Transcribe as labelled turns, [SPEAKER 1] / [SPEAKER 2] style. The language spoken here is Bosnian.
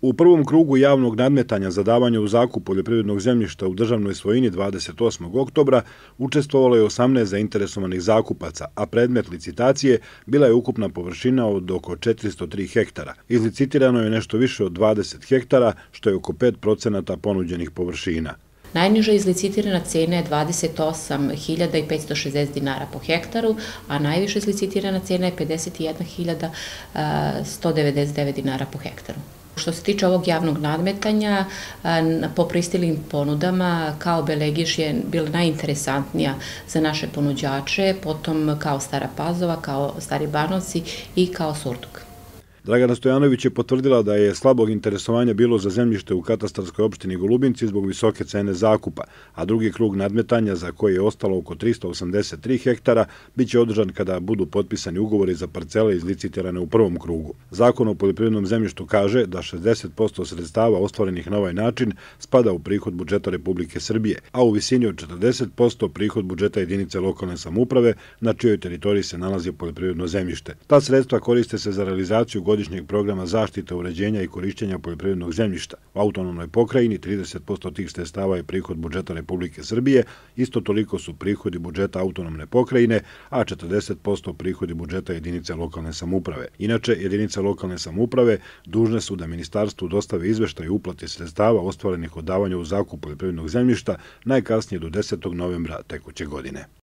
[SPEAKER 1] U prvom krugu javnog nadmetanja za davanje u zakup poljoprivrednog zemljišta u državnoj svojini 28. oktobra učestvovalo je 18 zainteresovanih zakupaca, a predmet licitacije bila je ukupna površina od oko 403 hektara. Izlicitirano je nešto više od 20 hektara, što je oko 5 procenata ponuđenih površina.
[SPEAKER 2] Najniža izlicitirana cena je 28.560 dinara po hektaru, a najviša izlicitirana cena je 51.199 dinara po hektaru. Što se tiče ovog javnog nadmetanja, po pristilim ponudama, kao Belegiš je bila najinteresantnija za naše ponuđače, potom kao Stara Pazova, kao Stari Banovci i kao Surduk.
[SPEAKER 1] Dragana Stojanović je potvrdila da je slabog interesovanja bilo za zemljište u katastarskoj opštini Golubinci zbog visoke cene zakupa, a drugi krug nadmetanja za koje je ostalo oko 383 hektara bit će održan kada budu potpisani ugovori za parcele izlicitirane u prvom krugu. Zakon o poljoprivrednom zemljištu kaže da 60% sredstava ostvarenih na ovaj način spada u prihod budžeta Republike Srbije, a u visini od 40% prihod budžeta jedinice lokalne samuprave na čijoj teritoriji se nalazi poljoprivredno zemljište. Ta sredstva koriste se za realizaciju godišnjeg programa zaštite, uređenja i korišćenja poljoprivrednog zemljišta. U autonomnoj pokrajini 30% tih sredstava je prihod budžeta Republike Srbije, isto toliko su prihodi budžeta autonomne pokrajine, a 40% prihodi budžeta jedinice lokalne samuprave. Inače, jedinice lokalne samuprave dužne su da ministarstvu dostave izveštaj uplati sredstava ostvarenih od davanja u zakup poljoprivrednog zemljišta najkasnije do 10. novembra tekuće godine.